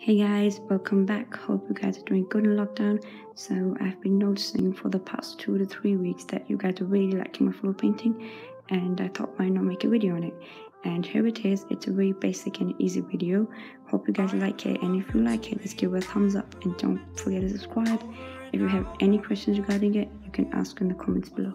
Hey guys, welcome back. Hope you guys are doing good in lockdown. So I've been noticing for the past two to three weeks that you guys are really liking my fluid painting and I thought why not make a video on it. And here it is, it's a very basic and easy video. Hope you guys like it and if you like it, just give it a thumbs up and don't forget to subscribe. If you have any questions regarding it, you can ask in the comments below.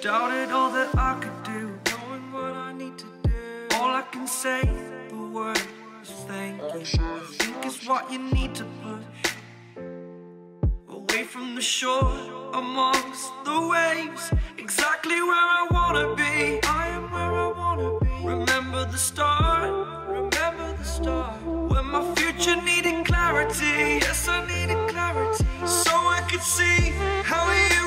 Doubted all that I could do, knowing what I need to do. All I can say, the word is thank you. I think it's what you need to put away from the shore, amongst the waves. Exactly where I wanna be. I am where I wanna be. Remember the start, remember the start. When my future needed clarity, yes, I needed clarity, so I could see how you.